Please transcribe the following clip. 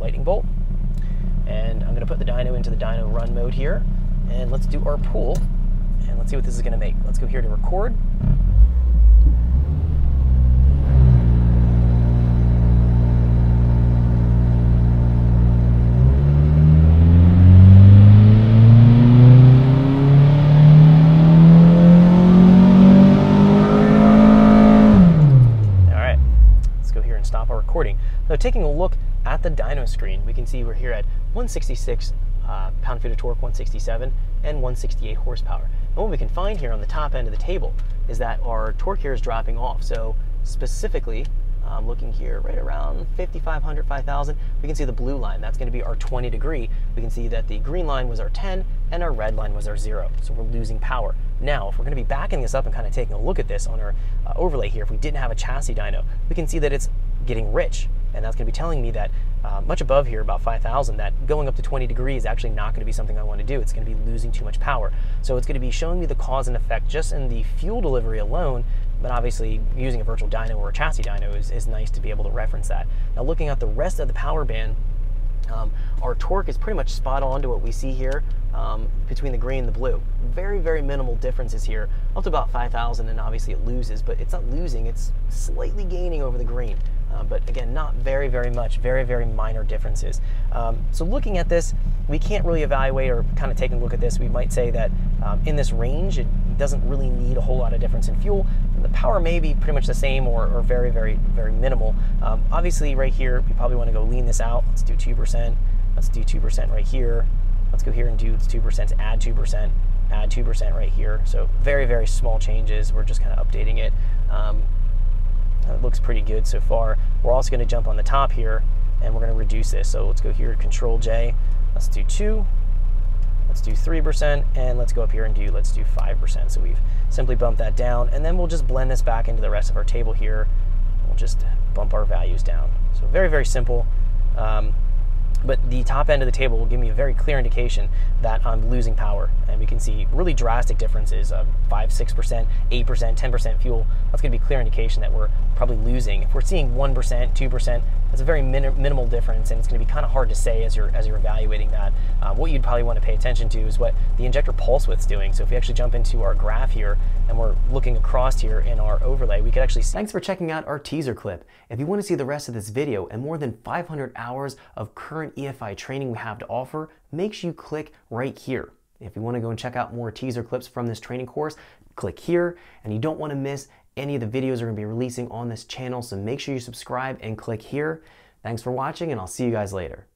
lightning bolt. And I'm gonna put the dyno into the dyno run mode here. And let's do our pull. And let's see what this is gonna make. Let's go here to record. Recording. Now taking a look at the dyno screen, we can see we're here at 166 uh, pound-feet of torque, 167, and 168 horsepower. And what we can find here on the top end of the table is that our torque here is dropping off. So specifically, I'm looking here right around 5,500, 5,000. We can see the blue line. That's going to be our 20 degree. We can see that the green line was our 10 and our red line was our zero. So we're losing power. Now, if we're going to be backing this up and kind of taking a look at this on our uh, overlay here, if we didn't have a chassis dyno, we can see that it's getting rich. And that's going to be telling me that uh, much above here, about 5,000, that going up to 20 degrees is actually not going to be something I want to do. It's going to be losing too much power. So it's going to be showing me the cause and effect just in the fuel delivery alone. But obviously, using a virtual dyno or a chassis dyno is, is nice to be able to reference that. Now, looking at the rest of the power band, um, our torque is pretty much spot on to what we see here um, between the green and the blue. Very, very minimal differences here, up to about 5,000, and obviously it loses, but it's not losing, it's slightly gaining over the green. Uh, but again, not very, very much, very, very minor differences. Um, so looking at this, we can't really evaluate or kind of take a look at this. We might say that um, in this range, it doesn't really need a whole lot of difference in fuel. The power may be pretty much the same or, or very, very, very minimal. Um, obviously right here, we probably want to go lean this out. Let's do 2%. Let's do 2% right here. Let's go here and do 2%, add 2%, add 2% right here. So very, very small changes. We're just kind of updating it. Um, it looks pretty good so far. We're also going to jump on the top here and we're going to reduce this. So let's go here, Control J. Let's do 2. Let's do 3%, and let's go up here and do, let's do 5%. So we've simply bumped that down, and then we'll just blend this back into the rest of our table here. We'll just bump our values down. So very, very simple. Um, but the top end of the table will give me a very clear indication that I'm losing power. And we can see really drastic differences of 5, 6%, 8%, 10% fuel. That's going to be a clear indication that we're probably losing. If we're seeing 1%, 2%, that's a very min minimal difference, and it's going to be kind of hard to say as you're, as you're evaluating that. Uh, what you'd probably want to pay attention to is what the injector pulse width's doing. So if we actually jump into our graph here, and we're looking across here in our overlay, we could actually see. Thanks for checking out our teaser clip. If you want to see the rest of this video and more than 500 hours of current EFI training we have to offer, make sure you click right here. If you want to go and check out more teaser clips from this training course, click here. And you don't want to miss any of the videos we're going to be releasing on this channel, so make sure you subscribe and click here. Thanks for watching, and I'll see you guys later.